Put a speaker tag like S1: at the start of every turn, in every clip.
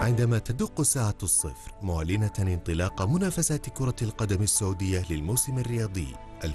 S1: عندما تدق ساعة الصفر معلنة انطلاق منافسات كرة القدم السعودية للموسم الرياضي 2021-2022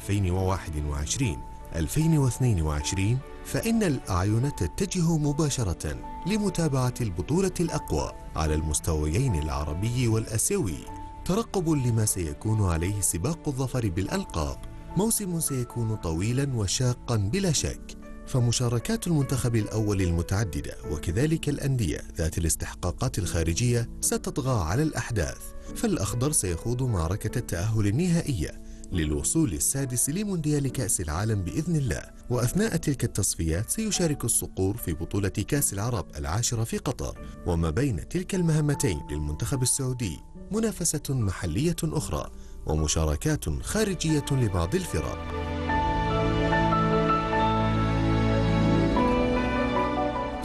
S1: فإن الأعين تتجه مباشرة لمتابعة البطولة الأقوى على المستويين العربي والأسيوي. ترقب لما سيكون عليه سباق الظفر بالألقاب. موسم سيكون طويلا وشاقا بلا شك. فمشاركات المنتخب الأول المتعددة وكذلك الأندية ذات الاستحقاقات الخارجية ستطغى على الأحداث. فالأخضر سيخوض معركة التأهل النهائية للوصول السادس لمونديال كأس العالم بإذن الله. وأثناء تلك التصفيات سيشارك الصقور في بطولة كأس العرب العاشرة في قطر. وما بين تلك المهمتين للمنتخب السعودي منافسة محلية أخرى ومشاركات خارجية لبعض الفرق.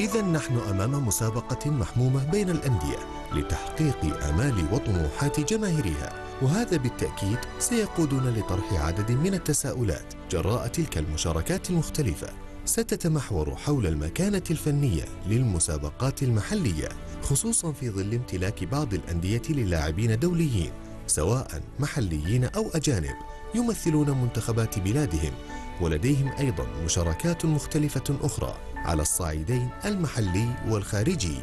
S1: إذا نحن أمام مسابقة محمومة بين الأندية لتحقيق آمال وطموحات جماهيرها وهذا بالتأكيد سيقودنا لطرح عدد من التساؤلات جراء تلك المشاركات المختلفة. ستتمحور حول المكانة الفنية للمسابقات المحلية خصوصا في ظل امتلاك بعض الأندية للاعبين دوليين. سواء محليين أو أجانب يمثلون منتخبات بلادهم ولديهم أيضا مشاركات مختلفة أخرى على الصعيدين المحلي والخارجي.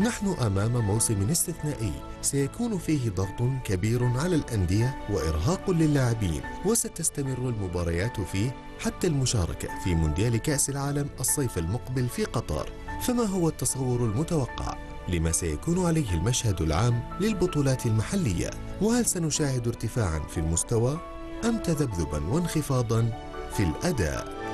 S1: نحن أمام موسم استثنائي سيكون فيه ضغط كبير على الأندية وإرهاق للاعبين وستستمر المباريات فيه حتى المشاركة في مونديال كأس العالم الصيف المقبل في قطر. فما هو التصور المتوقع؟ لما سيكون عليه المشهد العام للبطولات المحلية. وهل سنشاهد ارتفاعا في المستوى أم تذبذبا وانخفاضا في الأداء؟